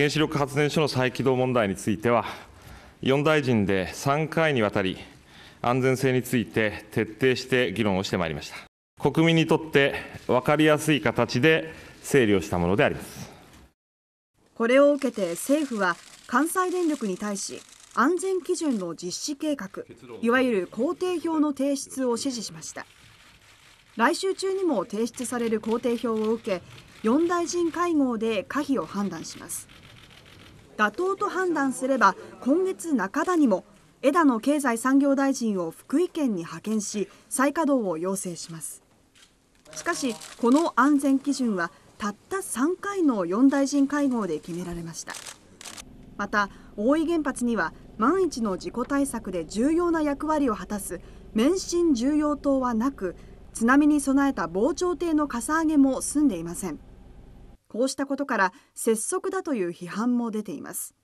原子力発電所の再起動問題については、4大臣で3回にわたり、安全性について徹底して議論をしてまいりました。国民にとって分かりやすい形で整理をしたものであります。これを受けて政府は関西電力に対し安全基準の実施計画いわゆる工程表の提出を指示しました来週中にも提出される工程表を受け4大臣会合で可否を判断します妥当と判断すれば今月半ばにも枝野経済産業大臣を福井県に派遣し再稼働を要請します。しかしこの安全基準はたった3回の4大臣会合で決められました。また大井原発には万一の事故対策で重要な役割を果たす免震重要棟はなく津波に備えた防潮堤のかさ上げも済んでいません。こうしたことから拙速だという批判も出ています。